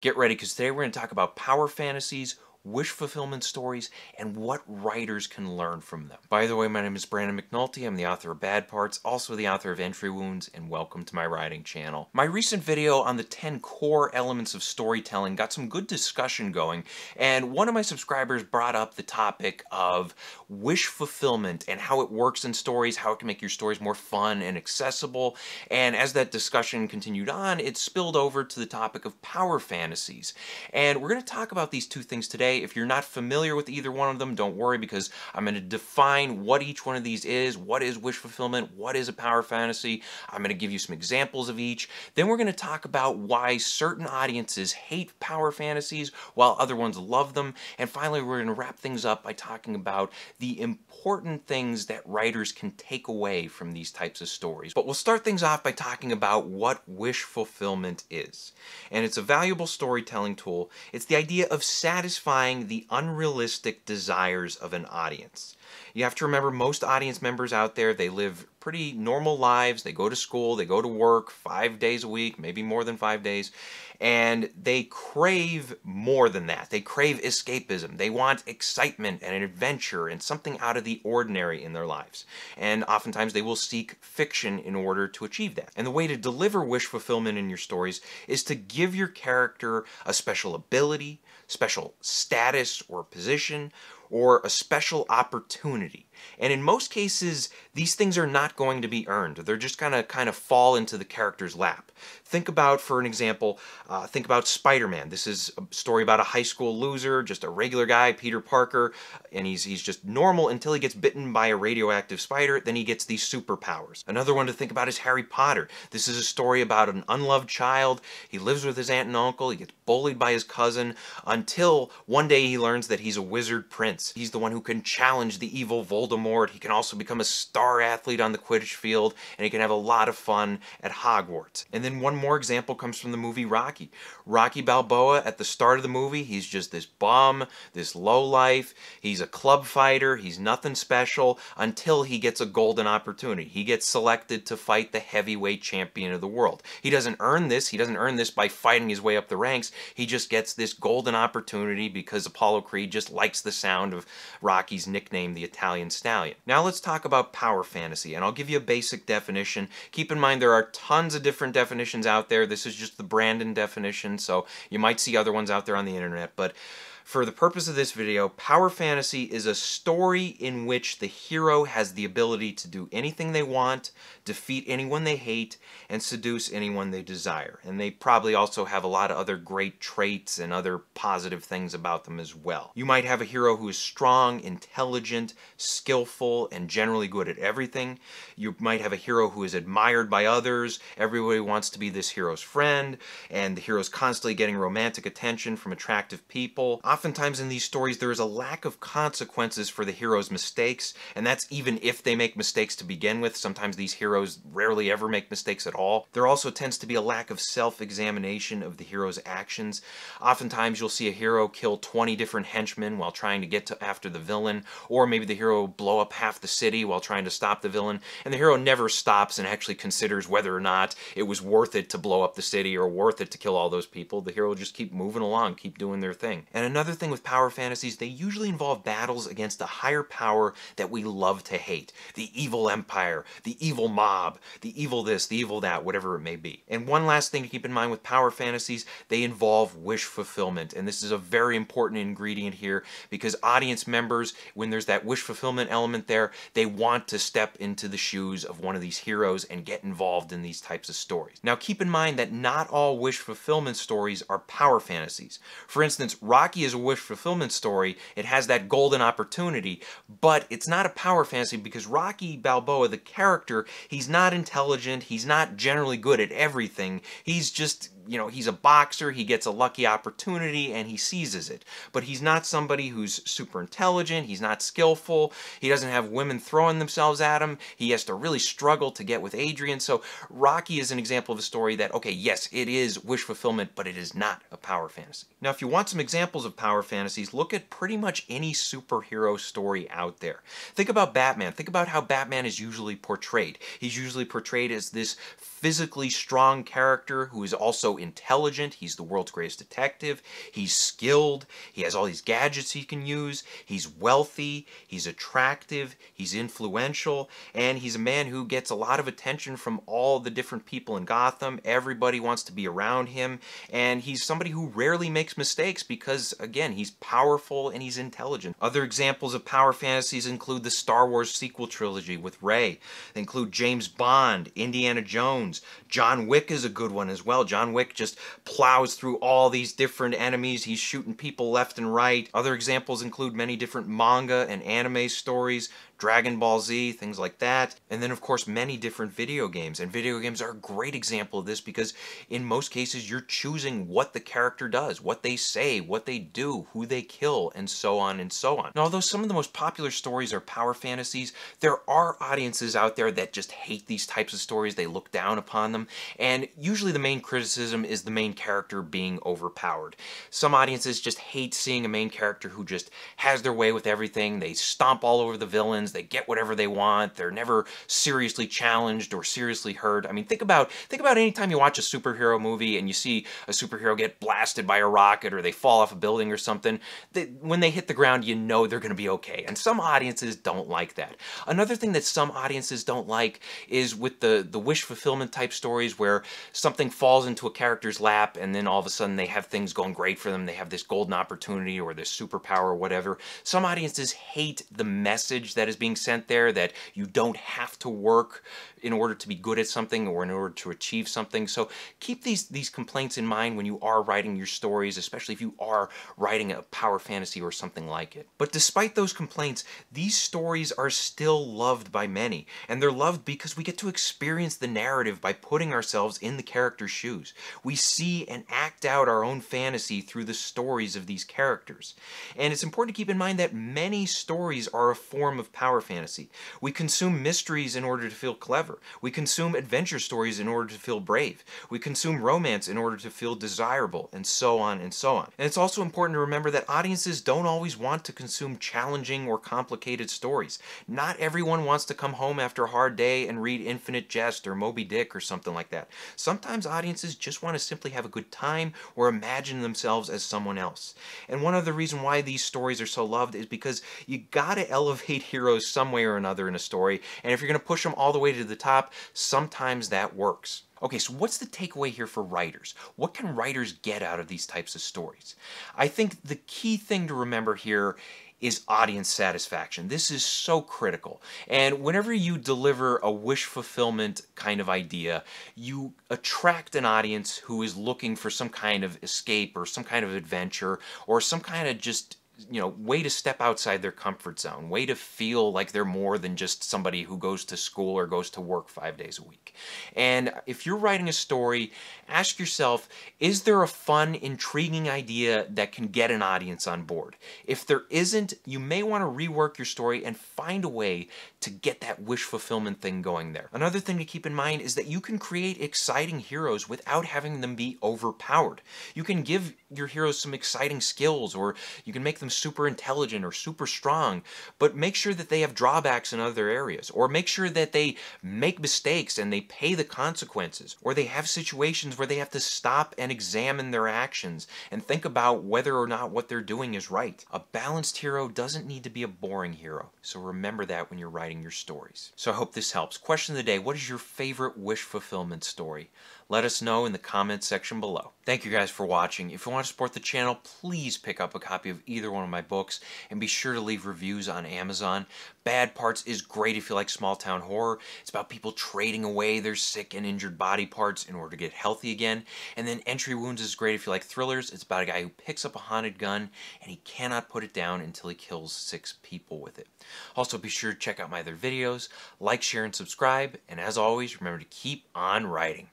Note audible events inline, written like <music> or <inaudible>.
Get ready because today we're going to talk about power fantasies, wish fulfillment stories, and what writers can learn from them. By the way, my name is Brandon McNulty. I'm the author of Bad Parts, also the author of Entry Wounds, and welcome to my writing channel. My recent video on the 10 core elements of storytelling got some good discussion going, and one of my subscribers brought up the topic of wish fulfillment and how it works in stories, how it can make your stories more fun and accessible, and as that discussion continued on, it spilled over to the topic of power fantasies. And we're going to talk about these two things today if you're not familiar with either one of them, don't worry because I'm going to define what each one of these is, what is wish fulfillment, what is a power fantasy. I'm going to give you some examples of each. Then we're going to talk about why certain audiences hate power fantasies while other ones love them. And finally, we're going to wrap things up by talking about the important things that writers can take away from these types of stories. But we'll start things off by talking about what wish fulfillment is. And it's a valuable storytelling tool. It's the idea of satisfying satisfying the unrealistic desires of an audience. You have to remember most audience members out there, they live pretty normal lives. They go to school, they go to work five days a week, maybe more than five days, and they crave more than that. They crave escapism. They want excitement and adventure and something out of the ordinary in their lives. And oftentimes they will seek fiction in order to achieve that. And the way to deliver wish fulfillment in your stories is to give your character a special ability, special status or position, or a special opportunity. And in most cases, these things are not going to be earned. They're just going to kind of fall into the character's lap. Think about, for an example, uh, think about Spider-Man. This is a story about a high school loser, just a regular guy, Peter Parker, and he's, he's just normal until he gets bitten by a radioactive spider, then he gets these superpowers. Another one to think about is Harry Potter. This is a story about an unloved child. He lives with his aunt and uncle, he gets bullied by his cousin, until one day he learns that he's a wizard prince. He's the one who can challenge the evil Voldemort. He can also become a star athlete on the Quidditch field, and he can have a lot of fun at Hogwarts. And then one more example comes from the movie Rocky. Rocky Balboa, at the start of the movie, he's just this bum, this low life. He's a club fighter. He's nothing special until he gets a golden opportunity. He gets selected to fight the heavyweight champion of the world. He doesn't earn this. He doesn't earn this by fighting his way up the ranks. He just gets this golden opportunity because Apollo Creed just likes the sound of Rocky's nickname, the Italian Stallion. Now let's talk about power fantasy, and I'll give you a basic definition. Keep in mind there are tons of different definitions out there. This is just the Brandon definition, so you might see other ones out there on the internet, but for the purpose of this video, Power Fantasy is a story in which the hero has the ability to do anything they want, defeat anyone they hate, and seduce anyone they desire. And they probably also have a lot of other great traits and other positive things about them as well. You might have a hero who is strong, intelligent, skillful, and generally good at everything. You might have a hero who is admired by others. Everybody wants to be this hero's friend, and the hero's constantly getting romantic attention from attractive people. Oftentimes in these stories, there is a lack of consequences for the hero's mistakes, and that's even if they make mistakes to begin with. Sometimes these heroes rarely ever make mistakes at all. There also tends to be a lack of self-examination of the hero's actions. Oftentimes you'll see a hero kill 20 different henchmen while trying to get to after the villain, or maybe the hero blow up half the city while trying to stop the villain, and the hero never stops and actually considers whether or not it was worth it to blow up the city or worth it to kill all those people. The hero will just keep moving along, keep doing their thing. And another Thing with power fantasies, they usually involve battles against a higher power that we love to hate. The evil empire, the evil mob, the evil this, the evil that, whatever it may be. And one last thing to keep in mind with power fantasies, they involve wish fulfillment. And this is a very important ingredient here because audience members, when there's that wish fulfillment element there, they want to step into the shoes of one of these heroes and get involved in these types of stories. Now keep in mind that not all wish fulfillment stories are power fantasies. For instance, Rocky is a wish fulfillment story. It has that golden opportunity, but it's not a power fantasy because Rocky Balboa, the character, he's not intelligent, he's not generally good at everything. He's just you know, he's a boxer, he gets a lucky opportunity and he seizes it. But he's not somebody who's super intelligent, he's not skillful, he doesn't have women throwing themselves at him, he has to really struggle to get with Adrian. So Rocky is an example of a story that, okay, yes, it is wish fulfillment, but it is not a power fantasy. Now, if you want some examples of power fantasies, look at pretty much any superhero story out there. Think about Batman. Think about how Batman is usually portrayed. He's usually portrayed as this physically strong character who is also intelligent. He's the world's greatest detective. He's skilled. He has all these gadgets he can use. He's wealthy. He's attractive. He's influential. And he's a man who gets a lot of attention from all the different people in Gotham. Everybody wants to be around him. And he's somebody who rarely makes mistakes because, again, he's powerful and he's intelligent. Other examples of power fantasies include the Star Wars sequel trilogy with Rey. They include James Bond, Indiana Jones. John Wick is a good one as well. John Wick just plows through all these different enemies. He's shooting people left and right. Other examples include many different manga and anime stories, Dragon Ball Z, things like that. And then, of course, many different video games. And video games are a great example of this because in most cases, you're choosing what the character does, what they say, what they do, who they kill, and so on and so on. Now, although some of the most popular stories are power fantasies, there are audiences out there that just hate these types of stories. They look down upon them. And usually the main criticism is the main character being overpowered. Some audiences just hate seeing a main character who just has their way with everything. They stomp all over the villains they get whatever they want. They're never seriously challenged or seriously hurt. I mean, think about think about any time you watch a superhero movie and you see a superhero get blasted by a rocket or they fall off a building or something. They, when they hit the ground, you know they're going to be okay. And some audiences don't like that. Another thing that some audiences don't like is with the the wish fulfillment type stories where something falls into a character's lap and then all of a sudden they have things going great for them. They have this golden opportunity or this superpower or whatever. Some audiences hate the message that is being sent there, that you don't have to work in order to be good at something or in order to achieve something. So keep these, these complaints in mind when you are writing your stories, especially if you are writing a power fantasy or something like it. But despite those complaints, these stories are still loved by many, and they're loved because we get to experience the narrative by putting ourselves in the character's shoes. We see and act out our own fantasy through the stories of these characters. And it's important to keep in mind that many stories are a form of power power fantasy. We consume mysteries in order to feel clever. We consume adventure stories in order to feel brave. We consume romance in order to feel desirable, and so on and so on. And it's also important to remember that audiences don't always want to consume challenging or complicated stories. Not everyone wants to come home after a hard day and read Infinite Jest or Moby Dick or something like that. Sometimes audiences just want to simply have a good time or imagine themselves as someone else. And one of the reasons why these stories are so loved is because you gotta elevate <laughs> heroes some way or another in a story. And if you're going to push them all the way to the top, sometimes that works. Okay, so what's the takeaway here for writers? What can writers get out of these types of stories? I think the key thing to remember here is audience satisfaction. This is so critical. And whenever you deliver a wish fulfillment kind of idea, you attract an audience who is looking for some kind of escape or some kind of adventure or some kind of just you know, way to step outside their comfort zone, way to feel like they're more than just somebody who goes to school or goes to work five days a week. And if you're writing a story, ask yourself, is there a fun, intriguing idea that can get an audience on board? If there isn't, you may want to rework your story and find a way to get that wish fulfillment thing going there. Another thing to keep in mind is that you can create exciting heroes without having them be overpowered. You can give your heroes some exciting skills or you can make them super intelligent or super strong, but make sure that they have drawbacks in other areas, or make sure that they make mistakes and they pay the consequences, or they have situations where they have to stop and examine their actions and think about whether or not what they're doing is right. A balanced hero doesn't need to be a boring hero, so remember that when you're writing your stories. So I hope this helps. Question of the day, what is your favorite wish fulfillment story? Let us know in the comments section below. Thank you guys for watching. If you want to support the channel, please pick up a copy of either one of my books and be sure to leave reviews on Amazon. Bad Parts is great if you like small town horror. It's about people trading away their sick and injured body parts in order to get healthy again. And then Entry Wounds is great if you like thrillers. It's about a guy who picks up a haunted gun and he cannot put it down until he kills six people with it. Also, be sure to check out my other videos, like, share, and subscribe. And as always, remember to keep on writing.